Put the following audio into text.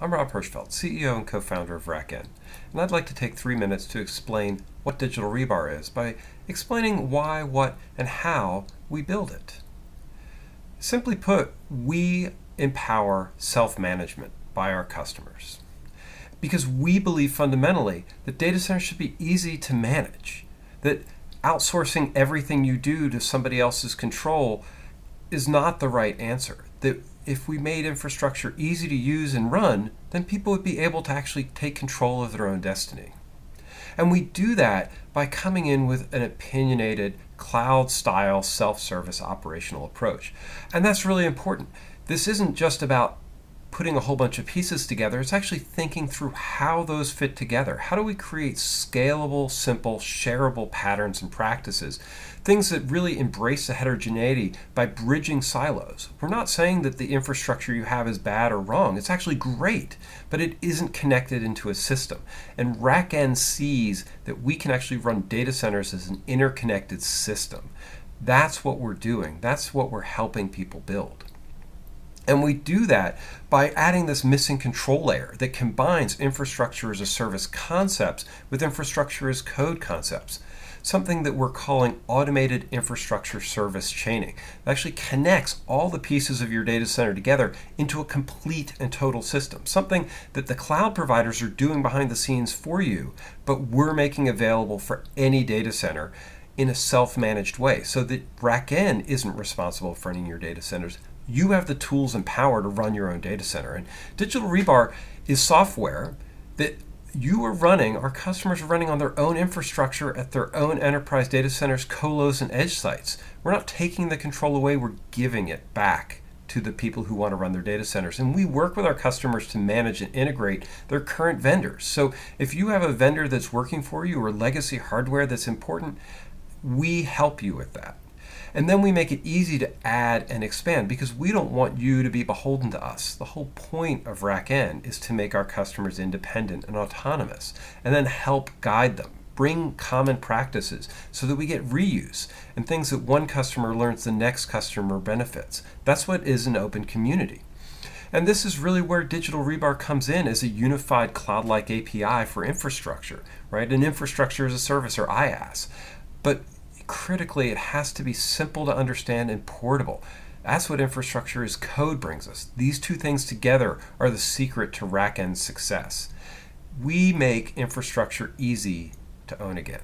I'm Rob Hirschfeld, CEO and co-founder of RackN, and I'd like to take three minutes to explain what Digital Rebar is by explaining why, what, and how we build it. Simply put, we empower self-management by our customers because we believe fundamentally that data centers should be easy to manage, that outsourcing everything you do to somebody else's control is not the right answer. That if we made infrastructure easy to use and run, then people would be able to actually take control of their own destiny. And we do that by coming in with an opinionated, cloud style self service operational approach. And that's really important. This isn't just about putting a whole bunch of pieces together. It's actually thinking through how those fit together. How do we create scalable, simple, shareable patterns and practices? Things that really embrace the heterogeneity by bridging silos. We're not saying that the infrastructure you have is bad or wrong. It's actually great, but it isn't connected into a system. And RackN sees that we can actually run data centers as an interconnected system. That's what we're doing. That's what we're helping people build. And we do that by adding this missing control layer that combines infrastructure as a service concepts with infrastructure as code concepts. Something that we're calling automated infrastructure service chaining. It actually connects all the pieces of your data center together into a complete and total system. Something that the cloud providers are doing behind the scenes for you, but we're making available for any data center in a self-managed way so that RackN isn't responsible for running your data centers you have the tools and power to run your own data center. And Digital Rebar is software that you are running, our customers are running on their own infrastructure at their own enterprise data centers, colos, and edge sites. We're not taking the control away, we're giving it back to the people who want to run their data centers. And we work with our customers to manage and integrate their current vendors. So if you have a vendor that's working for you or legacy hardware that's important, we help you with that. And then we make it easy to add and expand because we don't want you to be beholden to us. The whole point of RackN is to make our customers independent and autonomous and then help guide them. Bring common practices so that we get reuse and things that one customer learns, the next customer benefits. That's what is an open community. And this is really where Digital Rebar comes in as a unified cloud-like API for infrastructure, right? An infrastructure as a service or IaaS. But critically, it has to be simple to understand and portable. That's what infrastructure as code brings us. These two things together are the secret to RackN's success. We make infrastructure easy to own again.